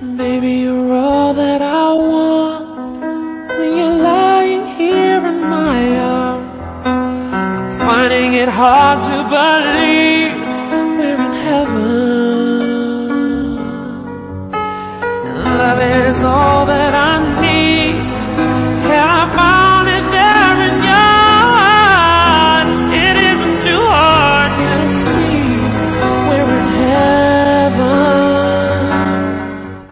Baby, you're all that I want when you're lying here in my arms, finding it hard to believe we're in heaven. And love is all